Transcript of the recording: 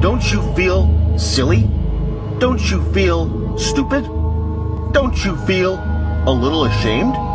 Don't you feel silly? Don't you feel stupid? Don't you feel a little ashamed?